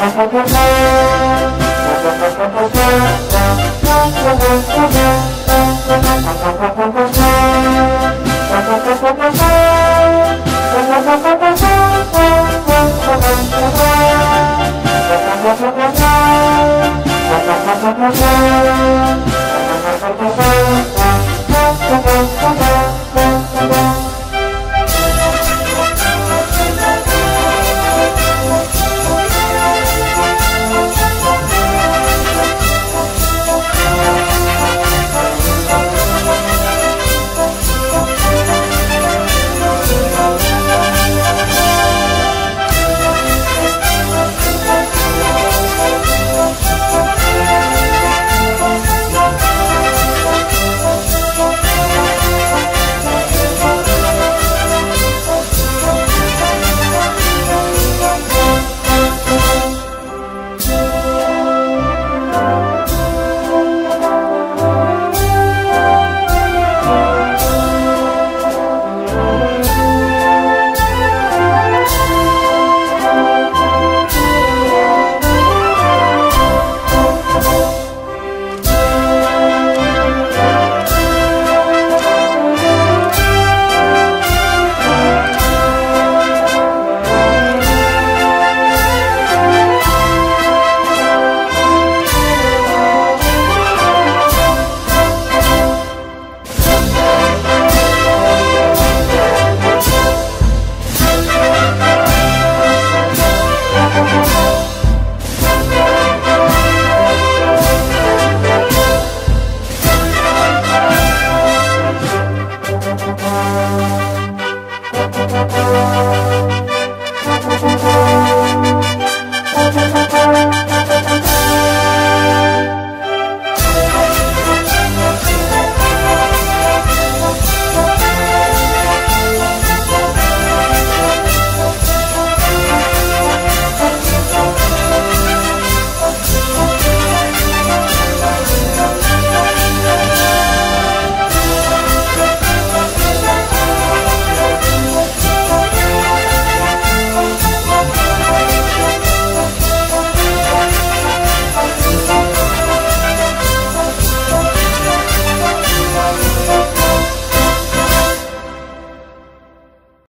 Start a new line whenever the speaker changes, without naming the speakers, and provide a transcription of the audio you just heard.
Gracias.